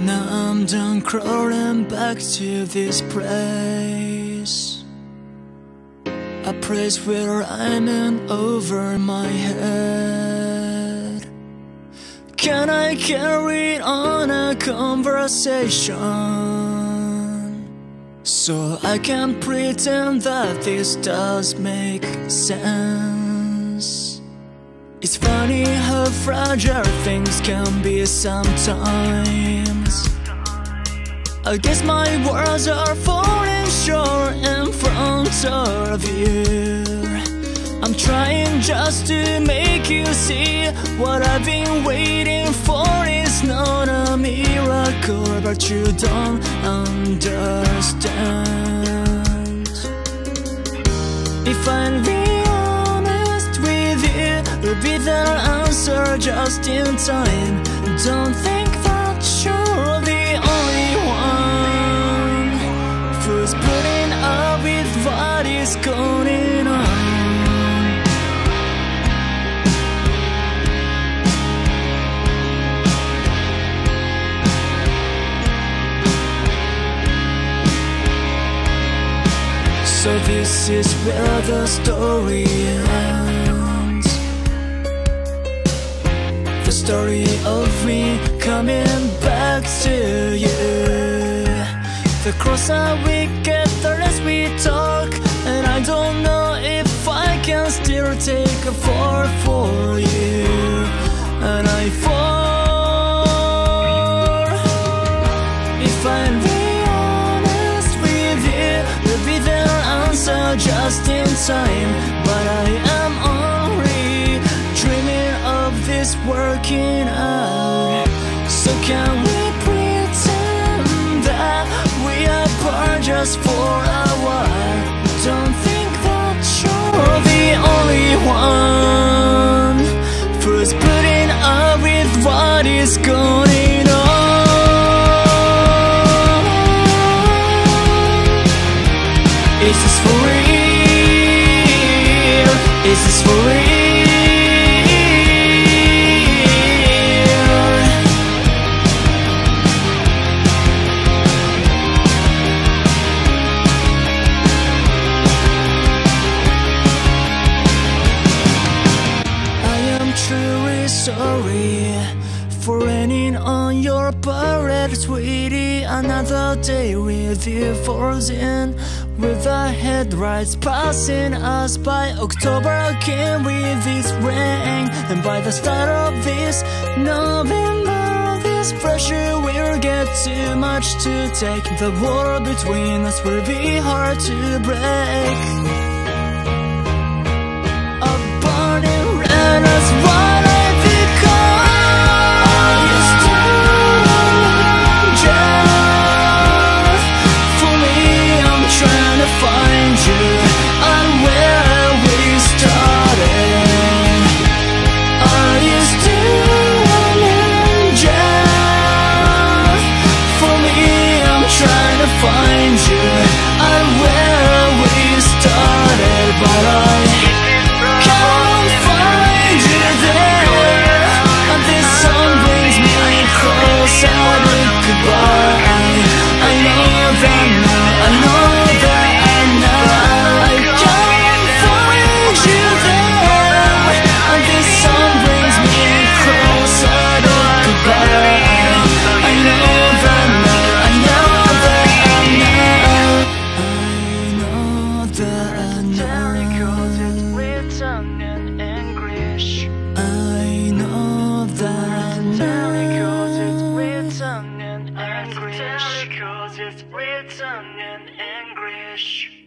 Now I'm done crawling back to this place. A place where I'm in over my head. Can I carry on a conversation? So I can pretend that this does make sense. Fragile things can be sometimes. I guess my words are falling short in front of you. I'm trying just to make you see what I've been waiting for is not a miracle, but you don't understand. If with be the answer just in time. Don't think that you're the only one who's putting up with what is going on. So this is where the story ends The story of me coming back to you. The closer we get, the less we talk And I don't know if I can still take a fall for you. And I fall. If I'm being honest with you You'll be the answer just in time working out So can we pretend that we are apart just for a while Don't think that you're the only one Who's putting up with what is going on Is this for real? Is this for real? Raining on your parade, sweetie. Another day with you in with the headlights passing us by. October came with this rain, and by the start of this November, this pressure will get too much to take. The wall between us will be hard to break. Written in English.